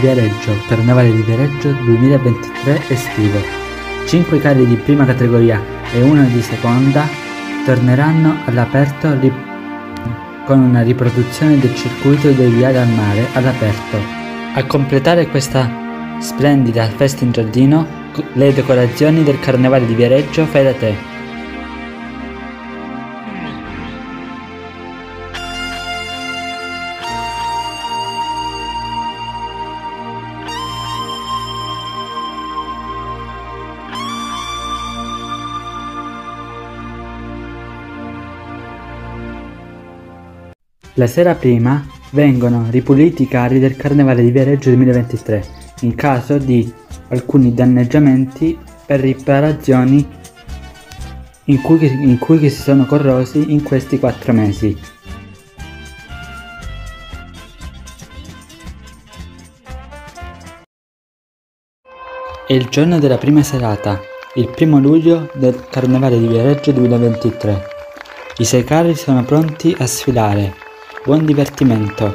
Viareggio, Carnevale di Viareggio 2023 estivo. 5 carri di prima categoria e uno di seconda torneranno all'aperto rip- con una riproduzione del circuito dei viali al mare all'aperto. A completare questa splendida festa in giardino, le decorazioni del Carnevale di Viareggio fai da te. La sera prima vengono ripuliti i carri del Carnevale di Viareggio 2023 in caso di alcuni danneggiamenti per riparazioni in cui, in cui si sono corrosi in questi quattro mesi. È il giorno della prima serata, il primo luglio del Carnevale di Viareggio 2023. I sei carri sono pronti a sfilare. Buon divertimento!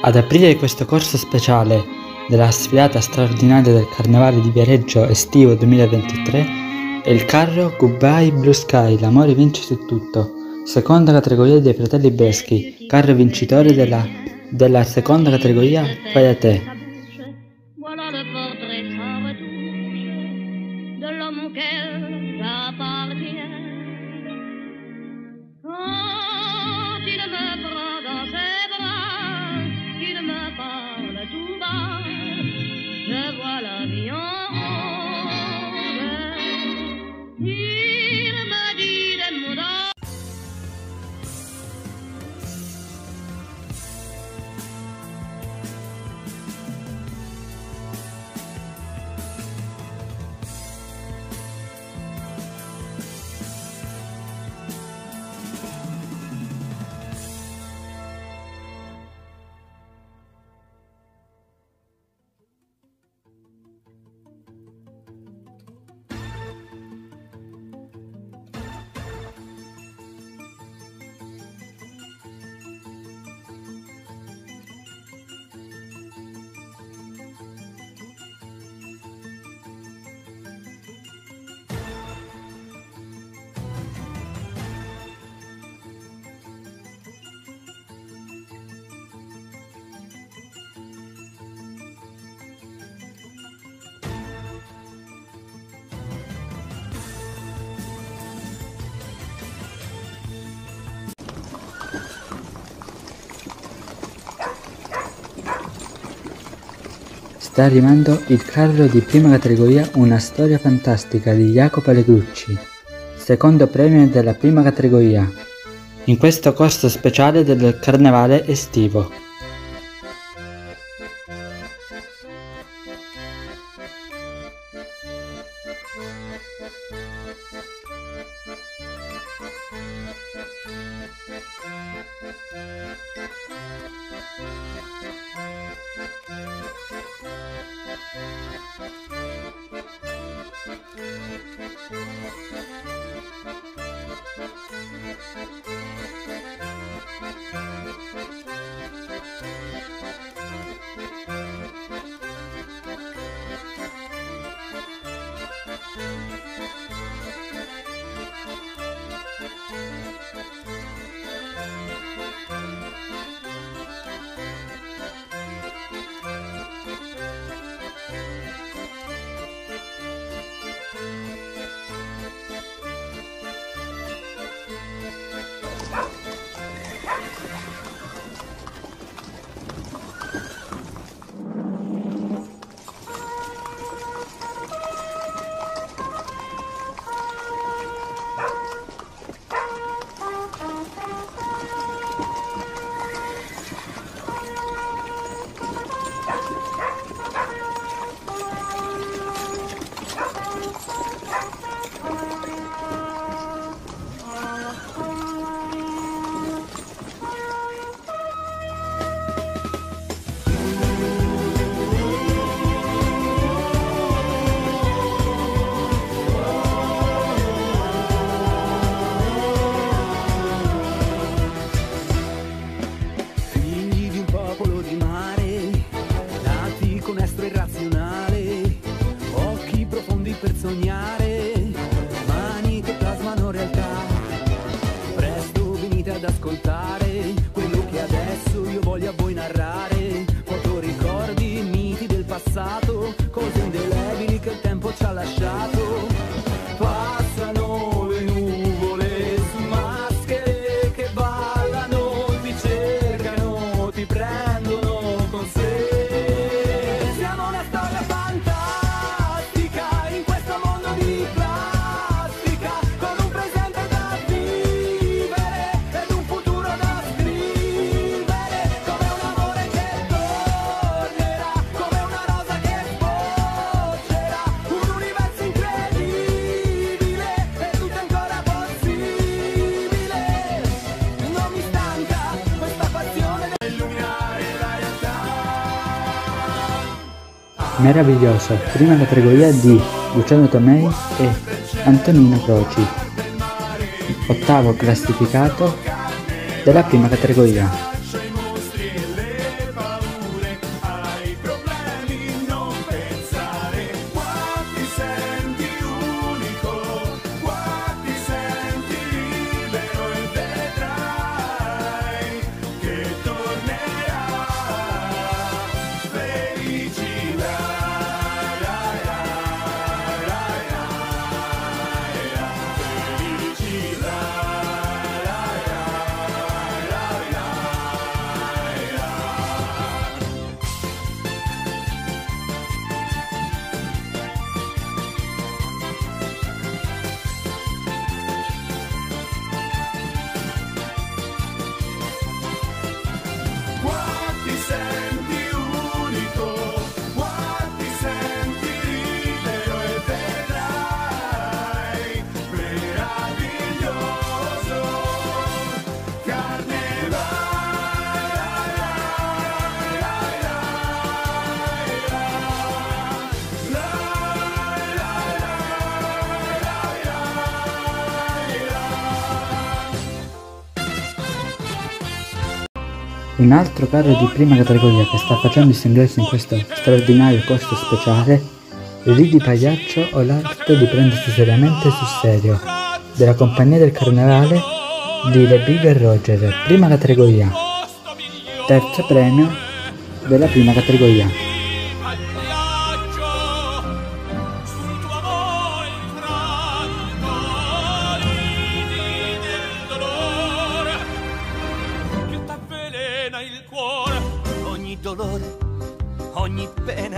Ad aprire questo corso speciale della sfilata straordinaria del Carnevale di Viareggio estivo 2023 è il carro Goodbye Blue Sky, l'amore vince su tutto, seconda categoria dei fratelli Breschi, carro vincitore della, della seconda categoria Fai da te. Sta arrivando il carro di prima categoria Una storia fantastica di Jacopo Alegrucci, secondo premio della prima categoria, in questo corso speciale del carnevale estivo. ad ascoltare quello che adesso io voglio a voi narrare. Foto ricordi, miti del passato, cose indelebili che il tempo ci ha lasciato. Meraviglioso, prima categoria di Luciano Tomei e Antonino Croci. Ottavo classificato della prima categoria. Un altro carro di prima categoria che sta facendo il ingresso in questo straordinario costo speciale, Ridi Pagliaccio o l'arte di prendersi seriamente sul serio, della compagnia del carnevale di Le Big e Roger, prima categoria. Terzo premio della prima categoria.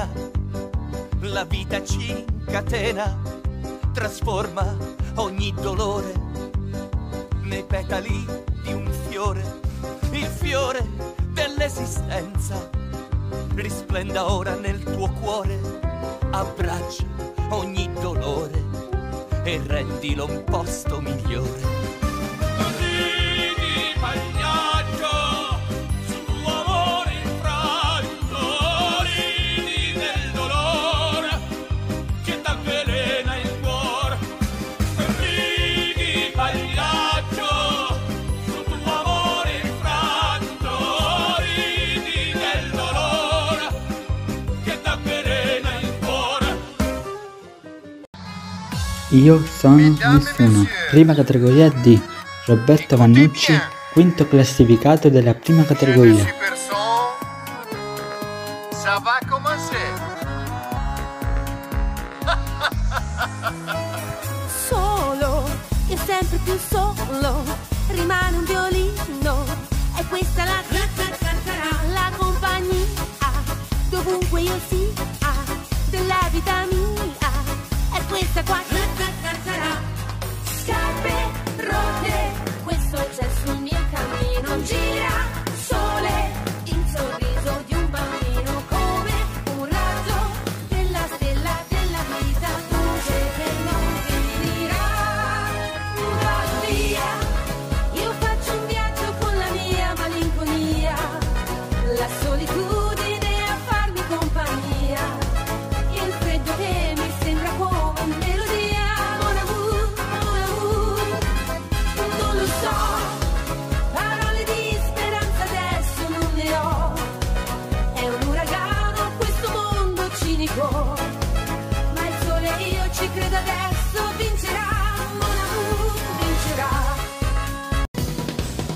Pena, la vita ci incatena, trasforma ogni dolore nei petali di un fiore, il fiore dell'esistenza. Risplenda ora nel tuo cuore, abbraccia ogni dolore e rendilo un posto migliore. Io sono nessuno, prima categoria di Roberto Vannucci, quinto classificato della prima categoria. solo e sempre più solo rimane un violino. E questa è la la compagnia. Dovunque io sia della vita mia questa qua. Scarpe rotte questo c'è sul mio cammino. Gira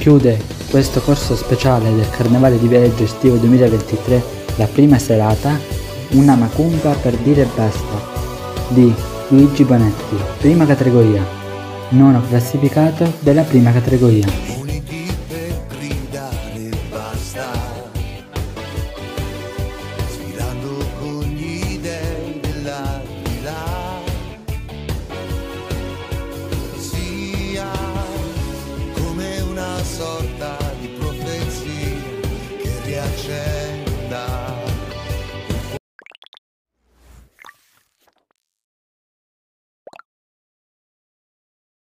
Chiude questo corso speciale del Carnevale di Viareggio estivo 2023, la prima serata, Una macumba per dire basta, di Luigi Bonetti, prima categoria, nono classificato della prima categoria.